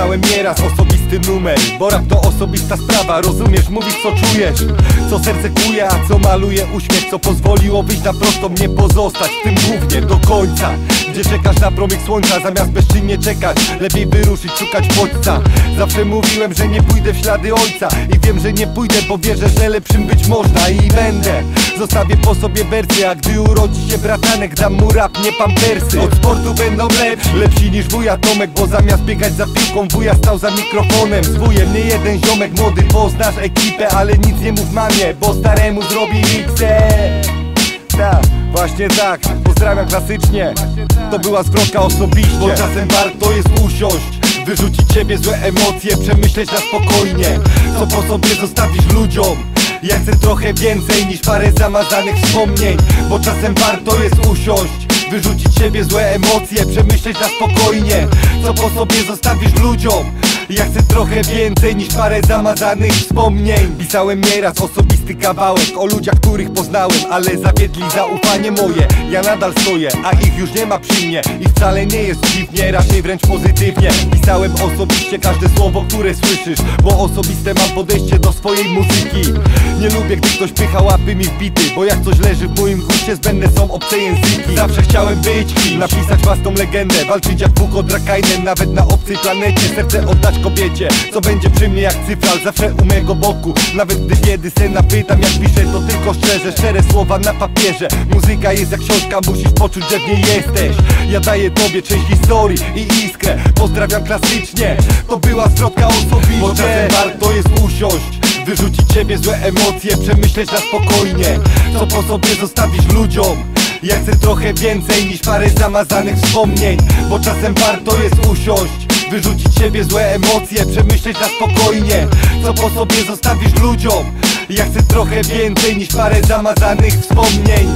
Pisałem nieraz osobisty numer. Bo rap to osobista sprawa Rozumiesz, mówisz co czujesz Co serce kuje, a co maluje uśmiech Co pozwoliło wyjść na prosto Mnie pozostać w tym głównie do końca Gdzie czekasz na promyk słońca Zamiast bezczynnie czekać Lepiej wyruszyć, szukać bodźca. Zawsze mówiłem, że nie pójdę w ślady ojca I wiem, że nie pójdę, bo wierzę, że lepszym być można I będę. Zostawię po sobie wersję A gdy urodzi się bratanek Dam mu rap, nie pampersy. Od sportu będą lepsi Lepsi niż wuja Tomek Bo zamiast biegać za piłką Wuja stał za mikrofonem. Z wujem nie jeden ziomek młody Poznasz ekipę, ale nic nie mów mamie Bo staremu zrobi Xe tak, właśnie tak, pozdrawiam klasycznie. To była zwrotka osobiście. Bo czasem warto jest usiąść Wyrzucić ciebie złe emocje Przemyśleć na spokojnie. Co po sobie zostawisz ludziom? Ja chcę trochę więcej niż parę zamazanych wspomnień. Bo czasem warto jest usiąść Wyrzucić siebie złe emocje Przemyśleć na spokojnie. Co po sobie zostawisz ludziom ja chcę trochę więcej niż parę zamazanych wspomnień. Pisałem nieraz osobisty kawałek O ludziach, których poznałem Ale zawiedli zaufanie moje. Ja nadal stoję, a ich już nie ma przy mnie. I wcale nie jest dziwnie, raczej wręcz pozytywnie. Pisałem osobiście każde słowo, które słyszysz Bo osobiste mam podejście do swojej muzyki. Nie lubię, gdy ktoś pycha łapy mi w bity Bo jak coś leży w moim guście, zbędne są obce języki. Zawsze chciałem być kimś, napisać własną legendę Walczyć jak Bóg od nawet na obcej planecie. Serce oddać kobiecie Co będzie przy mnie jak cyfral, zawsze u mego boku. Nawet gdy kiedy syna pytam jak piszę To tylko szczerze, szczere słowa na papierze. Muzyka jest jak książka, musisz poczuć, że w niej jesteś. Ja daję tobie część historii i iskrę. Pozdrawiam klasycznie, to była zwrotka osobiście. Bo czasem warto jest usiąść Wyrzucić ciebie złe emocje, przemyśleć na spokojnie. Co po sobie zostawisz ludziom? Ja chcę trochę więcej niż parę zamazanych wspomnień. Bo czasem warto jest usiąść Wyrzucić siebie złe emocje, przemyśleć na spokojnie Co po sobie zostawisz ludziom. Ja chcę trochę więcej niż parę zamazanych wspomnień